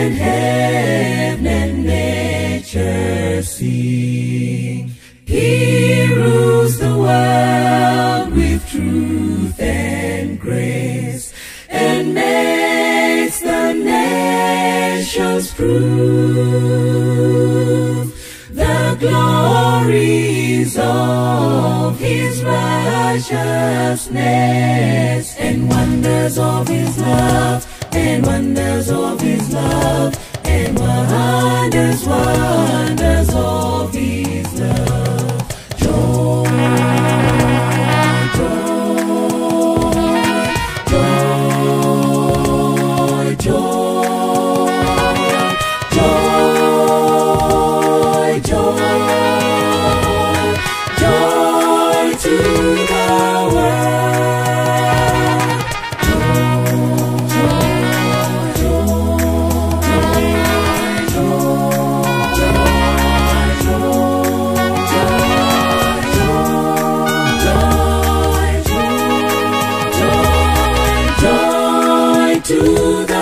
and heaven and nature sing. He rules the world with truth and grace, and makes the nations prove the glories of his righteousness and wonders of his love wonders of his love and wonders what to the